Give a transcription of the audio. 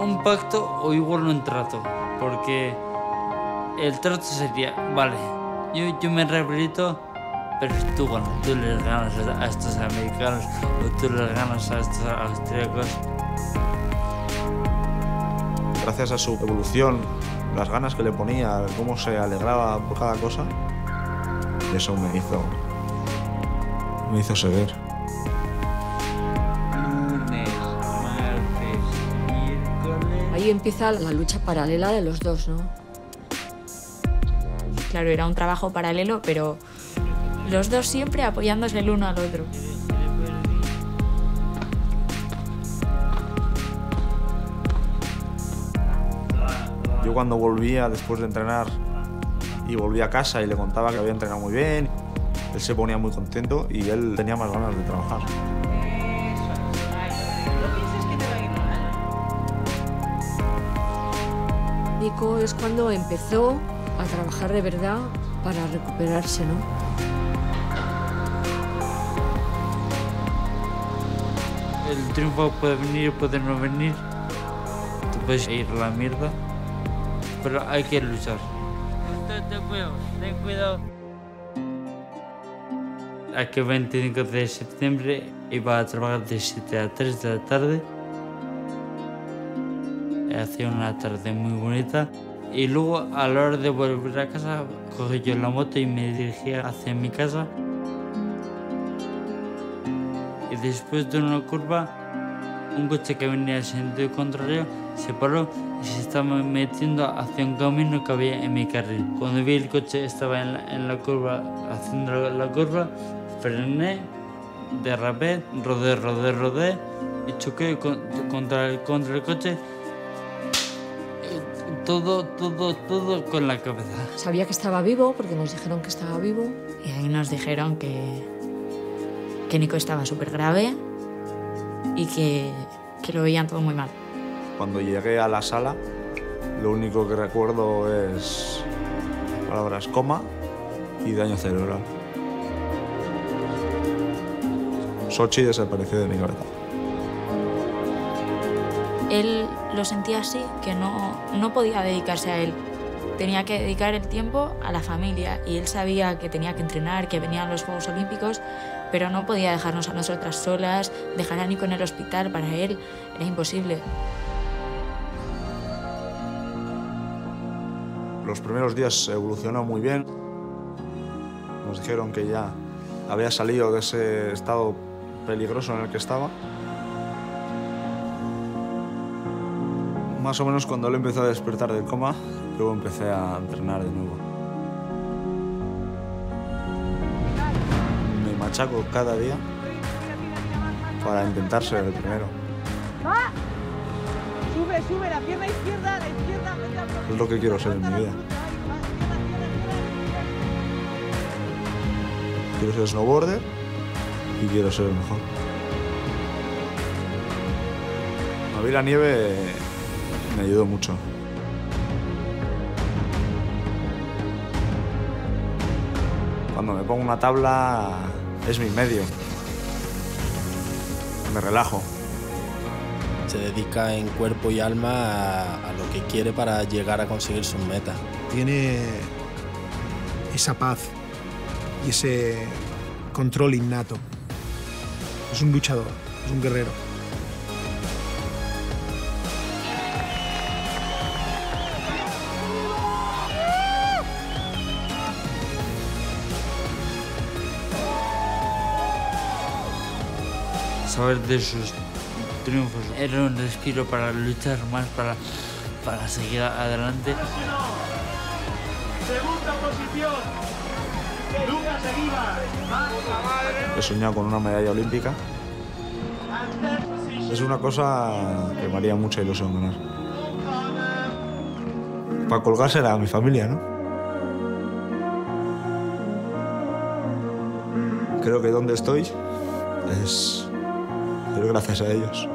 un pacto o igual un trato, porque el trato sería, vale, yo, me rehabilito, pero tú ganas, tú les ganas a estos americanos o tú les ganas a estos austríacos. Gracias a su evolución, las ganas que le ponía, cómo se alegraba por cada cosa, eso me hizo, me hizo seguir. Ahí empieza la lucha paralela de los dos, ¿no? Claro, era un trabajo paralelo, pero los dos siempre apoyándose el uno al otro. Yo cuando volvía después de entrenar y volvía a casa y le contaba que había entrenado muy bien, él se ponía muy contento y él tenía más ganas de trabajar. Nico es cuando empezó a trabajar de verdad para recuperarse, ¿no? El triunfo puede venir, puede no venir. Tú puedes ir a la mierda, pero hay que luchar. Ten cuidado, ten cuidado. Aquí 25 de septiembre iba a trabajar de 7 a 3 de la tarde. Hacía una tarde muy bonita. Y luego a la hora de volver a casa, cogí yo la moto y me dirigía hacia mi casa. Y después de una curva, un coche que venía en sentido contrario se paró y se estaba metiendo hacia un camino que había en mi carril. Cuando vi el coche estaba en la, en la curva, haciendo la, curva, frené, derrapé, rodé, rodé, rodé y choqué con- contra, contra el coche. Todo, todo, todo con la cabeza. Sabía que estaba vivo porque nos dijeron que estaba vivo. Y ahí nos dijeron que, que Nico estaba súper grave y que, que lo veían todo muy mal. Cuando llegué a la sala, lo único que recuerdo es palabras coma y daño cerebral. Sochi desapareció de mi cabeza. Él lo sentía así, que no, no podía dedicarse a él. Tenía que dedicar el tiempo a la familia y él sabía que tenía que entrenar, que venían los Juegos Olímpicos, pero no podía dejarnos a nosotras solas, dejar a Nico en el hospital, para él era imposible. Los primeros días evolucionó muy bien. Nos dijeron que ya había salido de ese estado peligroso en el que estaba. Más o menos cuando él empezó a despertar del coma, luego empecé a entrenar de nuevo. Me machaco cada día para intentar ser el primero. ¡Va! Sube, sube, la pierna izquierda, la izquierda, Es lo que quiero ser en mi vida. Quiero ser snowboarder y quiero ser el mejor. A mí la nieve me ayudó mucho. Cuando me pongo una tabla es mi medio. Me relajo. Se dedica en cuerpo y alma a, a lo que quiere para llegar a conseguir sus metas. tiene esa paz y ese control innato. Es un luchador, es un guerrero. Saber de sus triunfos era un respiro para luchar más, para, para seguir adelante. Segunda posición. Lucas. He soñado con una medalla olímpica. Es una cosa que me haría mucha ilusión ganar. Para colgársela a mi familia, ¿no? Creo que donde estoy es, gracias a ellos.